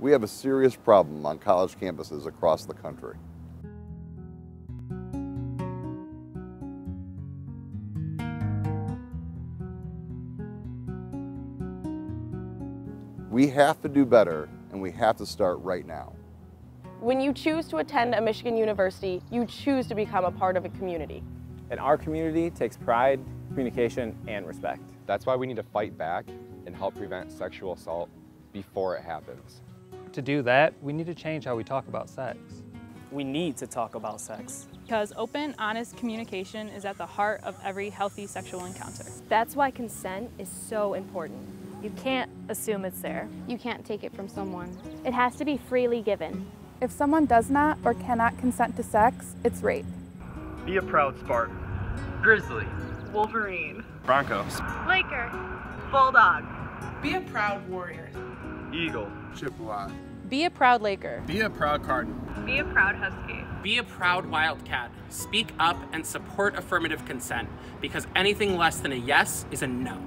We have a serious problem on college campuses across the country. We have to do better, and we have to start right now. When you choose to attend a Michigan university, you choose to become a part of a community. And our community takes pride, communication, and respect. That's why we need to fight back and help prevent sexual assault before it happens. To do that, we need to change how we talk about sex. We need to talk about sex. Because open, honest communication is at the heart of every healthy sexual encounter. That's why consent is so important. You can't assume it's there. You can't take it from someone. It has to be freely given. If someone does not or cannot consent to sex, it's rape. Be a proud Spartan. Grizzly. Wolverine. Broncos. Laker. Bulldog. Be a proud warrior. Eagle. Chippewa. Be a proud Laker. Be a proud Cardinal. Be a proud Husky. Be a proud Wildcat. Speak up and support affirmative consent because anything less than a yes is a no.